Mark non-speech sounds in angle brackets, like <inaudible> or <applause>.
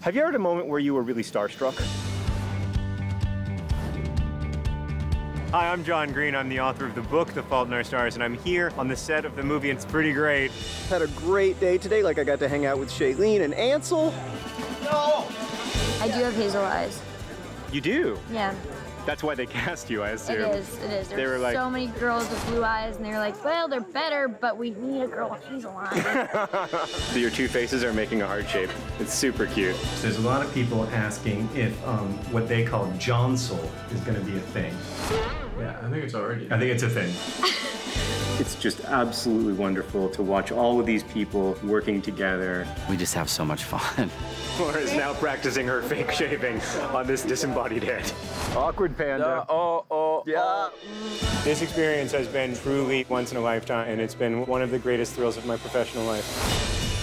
Have you ever had a moment where you were really starstruck? Hi, I'm John Green. I'm the author of the book, The Fault in Our Stars, and I'm here on the set of the movie. It's pretty great. Had a great day today. Like I got to hang out with Shailene and Ansel. No! I do have hazel eyes. You do? Yeah, That's why they cast you, I assume. it is. It is. They There's were like- so many girls with blue eyes, and they're like, well, they're better, but we need a girl with hazel eyes. So your two faces are making a heart shape. It's super cute. There's a lot of people asking if um, what they call Johnsel is going to be a thing. Yeah, I think it's already. I think it's a thing. <laughs> It's just absolutely wonderful to watch all of these people working together. We just have so much fun. <laughs> Laura is now practicing her fake shaving on this disembodied head. Awkward panda. Uh, oh, oh, oh, yeah. This experience has been truly once in a lifetime, and it's been one of the greatest thrills of my professional life.